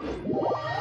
Whoa!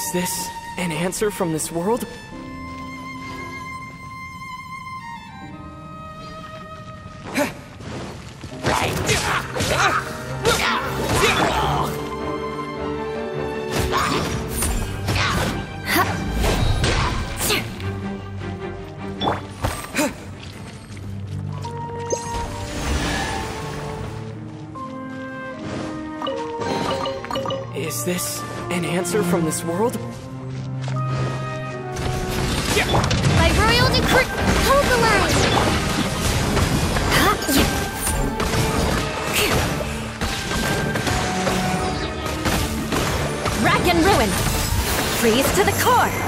Is this an answer from this world? Is this an answer from this world? By royal decree, hold the line! Rack and ruin! Freeze to the core!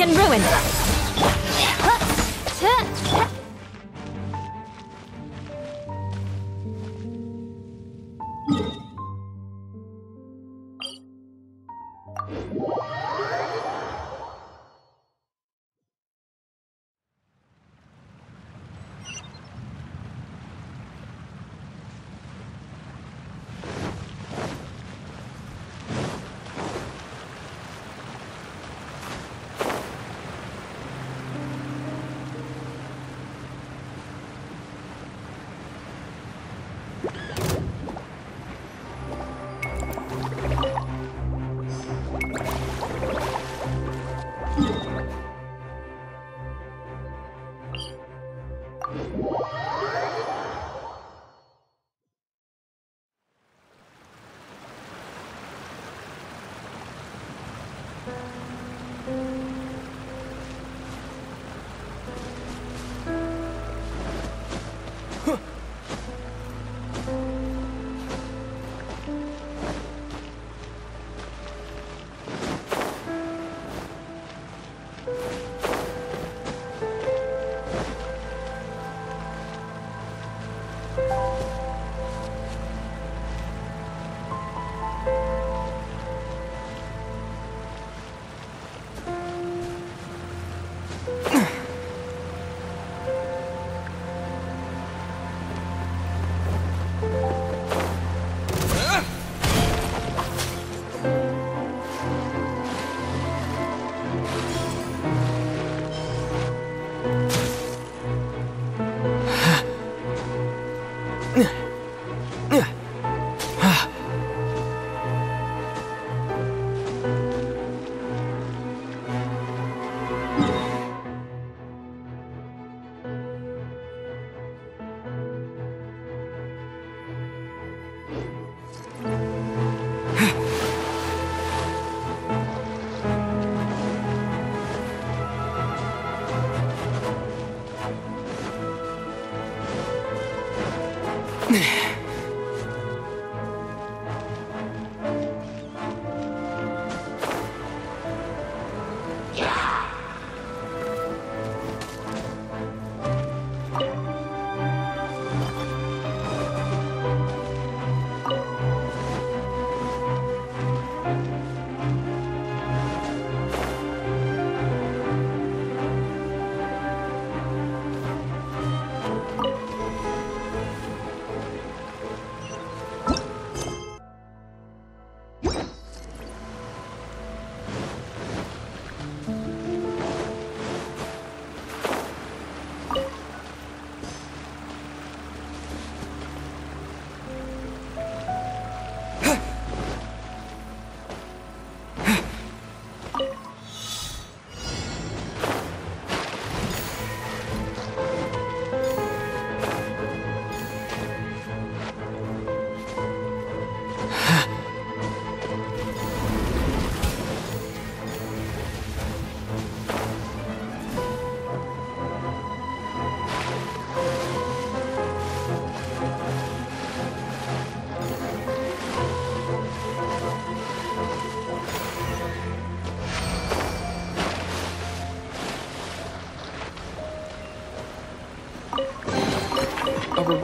And ruin!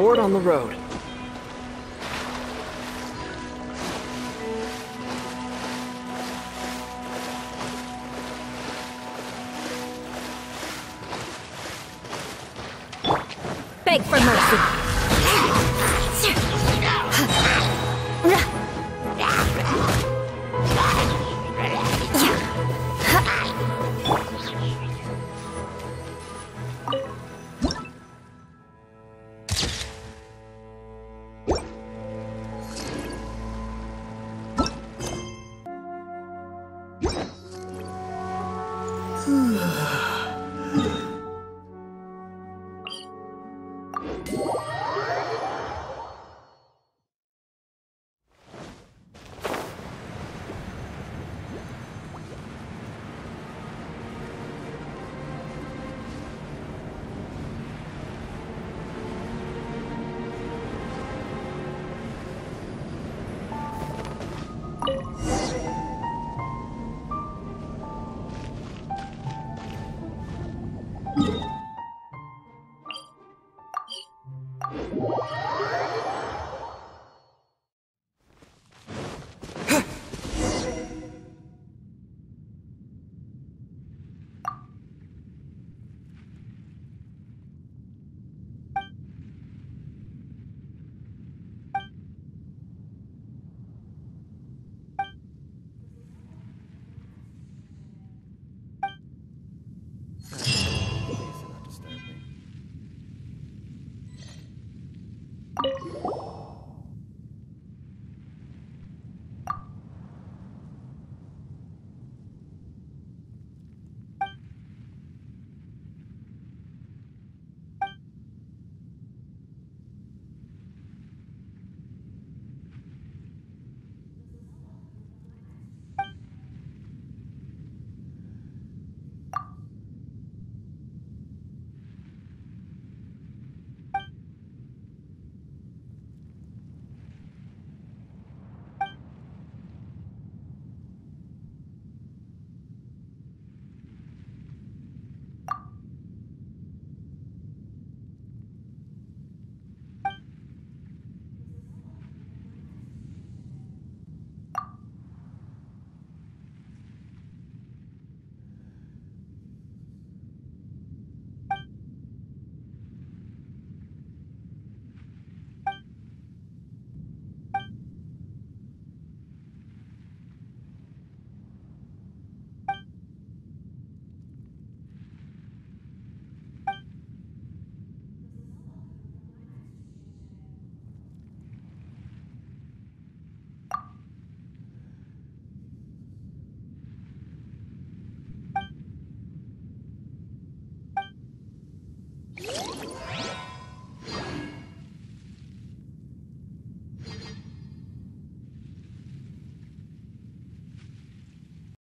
A on the road. Beg for mercy. You.